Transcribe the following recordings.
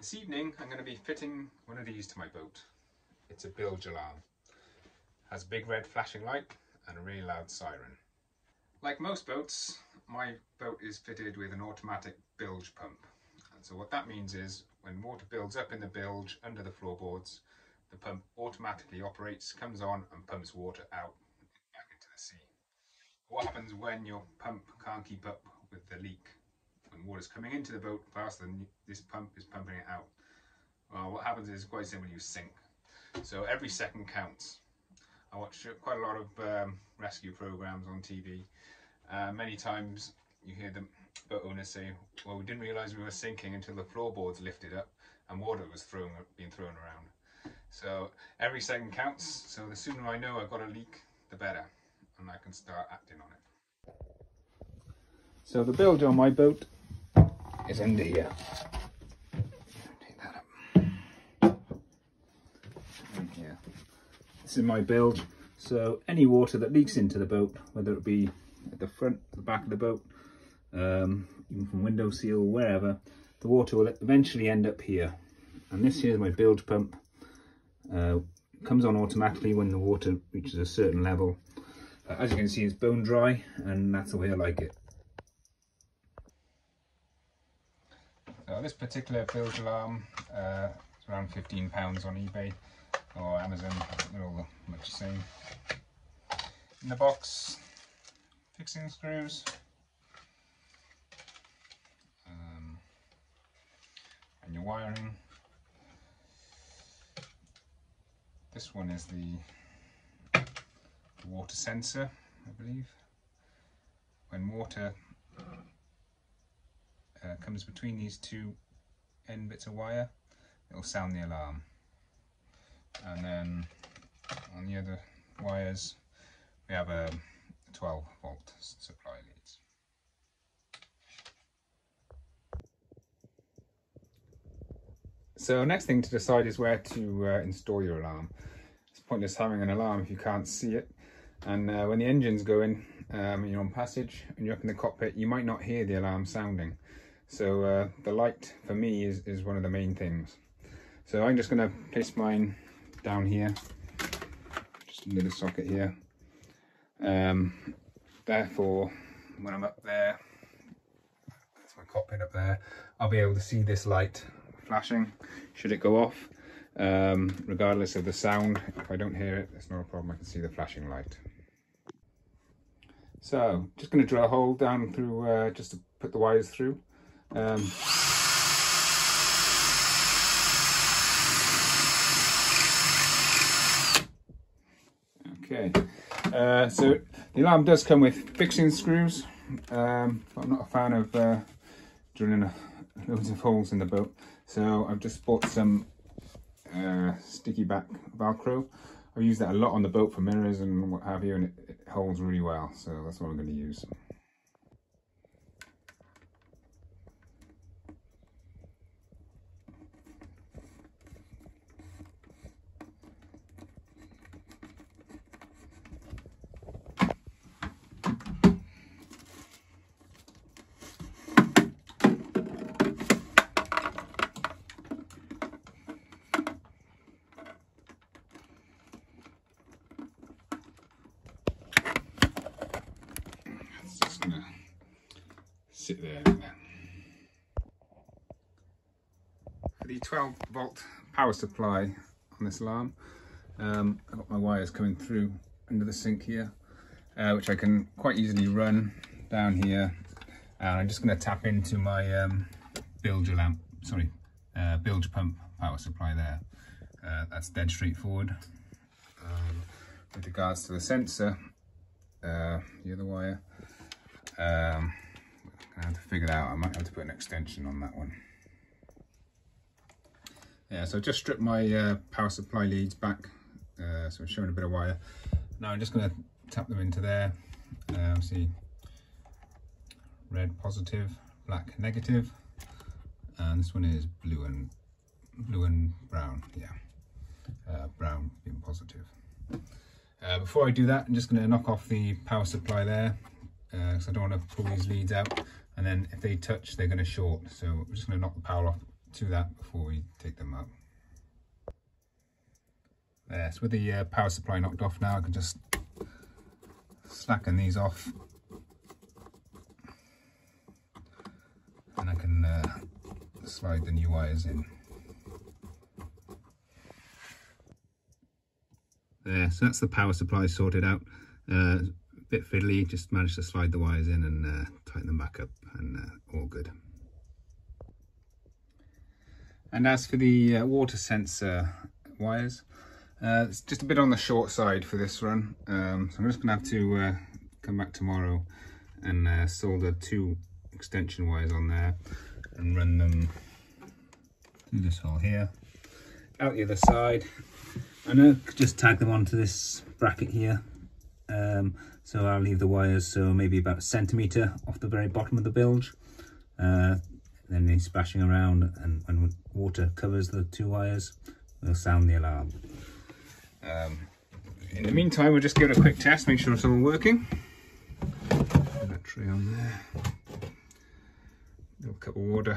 This evening I'm going to be fitting one of these to my boat. It's a bilge alarm. Has a big red flashing light and a really loud siren. Like most boats, my boat is fitted with an automatic bilge pump. And so what that means is when water builds up in the bilge under the floorboards, the pump automatically operates, comes on and pumps water out back into the sea. What happens when your pump can't keep up with the leak? When water's coming into the boat faster than this pump is pumping it out. Well, what happens is quite simple, you sink. So every second counts. I watch quite a lot of um, rescue programs on TV. Uh, many times you hear the boat owners say, well, we didn't realise we were sinking until the floorboards lifted up and water was thrown, being thrown around. So every second counts. So the sooner I know I've got a leak, the better. And I can start acting on it. So the bilge on my boat is under here. Take that up. In here. This is my bilge. So any water that leaks into the boat, whether it be at the front, the back of the boat, um, even from window seal, wherever, the water will eventually end up here. And this here is my bilge pump. Uh, comes on automatically when the water reaches a certain level. Uh, as you can see, it's bone dry, and that's the way I like it. So this particular bilge alarm uh, is around £15 on eBay or Amazon, they're all much the same. In the box, fixing screws, um, and your wiring. This one is the water sensor, I believe. When water uh, comes between these two end bits of wire, it will sound the alarm. And then on the other wires, we have a 12 volt supply leads. So next thing to decide is where to uh, install your alarm. It's pointless having an alarm if you can't see it. And uh, when the engine's going, um, you're on passage and you're up in the cockpit, you might not hear the alarm sounding. So uh, the light for me is, is one of the main things. So I'm just going to place mine down here, just under the socket here. Um, therefore, when I'm up there, that's my cockpit up there, I'll be able to see this light flashing should it go off. Um, regardless of the sound, if I don't hear it, it's not a problem, I can see the flashing light. So, just going to drill a hole down through, uh, just to put the wires through. Um, okay, uh, so the alarm does come with fixing screws. Um, I'm not a fan of uh, drilling a, loads of holes in the boat, so I've just bought some uh, sticky back Velcro. I've used that a lot on the boat for mirrors and what have you, and it, it holds really well, so that's what I'm going to use. Sit there. For the 12 volt power supply on this alarm, um, I've got my wires coming through under the sink here, uh, which I can quite easily run down here. And I'm just going to tap into my um, bilge lamp, sorry, uh, bilge pump power supply there. Uh, that's dead straightforward. Um, with regards to the sensor, uh, the other wire, um, I have to figure that out. I might have to put an extension on that one. Yeah, so I just stripped my uh, power supply leads back. Uh, so I'm showing a bit of wire. Now I'm just going to tap them into there. Uh, see, red positive, black negative, and this one is blue and blue and brown. Yeah, uh, brown being positive. Uh, before I do that, I'm just going to knock off the power supply there because uh, I don't want to pull these leads out and then if they touch they're going to short so I'm just going to knock the power off to that before we take them out. There, so with the uh, power supply knocked off now, I can just slacken these off. And I can uh, slide the new wires in. There, so that's the power supply sorted out. Uh, bit fiddly, just managed to slide the wires in and uh, tighten them back up and uh, all good. And as for the uh, water sensor wires, uh, it's just a bit on the short side for this run. Um, so I'm just to have to uh, come back tomorrow and uh, solder two extension wires on there and run them through this hole here, out the other side. And I'll just tag them onto this bracket here. Um, so I'll leave the wires so maybe about a centimetre off the very bottom of the bilge. Uh, then he's splashing around and when water covers the two wires, we'll sound the alarm. Um, in the meantime, we'll just give it a quick test, make sure it's all working. Tray on there. Little cup of water.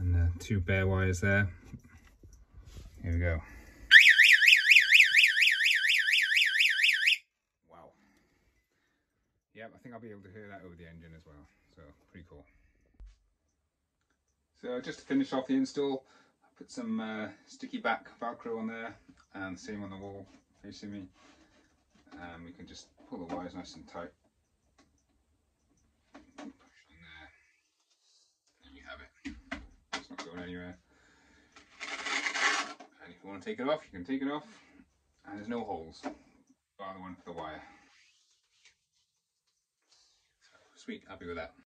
And uh, two bare wires there. Here we go. I think I'll be able to hear that over the engine as well. So pretty cool. So just to finish off the install, I put some uh, sticky back Velcro on there and same on the wall facing me. And we can just pull the wires nice and tight. Push in there. There you have it. It's not going anywhere. And if you want to take it off, you can take it off. And there's no holes, bar the one for the wire. So, sweet, happy with that.